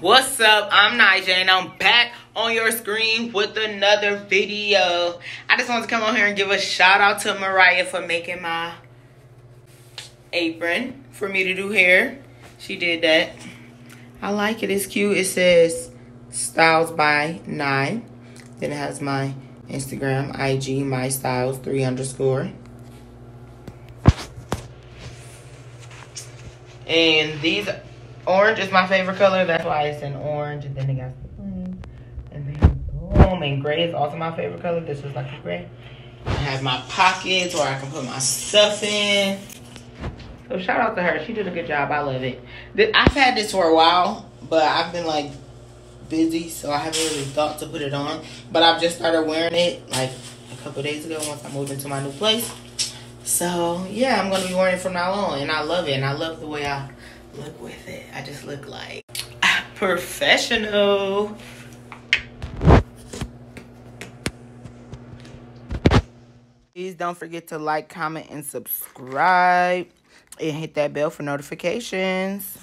What's up? I'm Nija and I'm back on your screen with another video. I just wanted to come on here and give a shout out to Mariah for making my apron for me to do hair. She did that. I like it. It's cute. It says Styles by Nine. Then it has my Instagram, IG, my styles, three underscore. And these Orange is my favorite color. That's why it's in orange. And then it got the green. And then boom. And gray is also my favorite color. This is like a gray. I have my pockets where I can put my stuff in. So shout out to her. She did a good job. I love it. I've had this for a while, but I've been like busy, so I haven't really thought to put it on. But I've just started wearing it like a couple days ago once I moved into my new place. So yeah, I'm gonna be wearing it from now on, and I love it. And I love the way I look with it. I just look like professional. Please don't forget to like, comment, and subscribe. And hit that bell for notifications.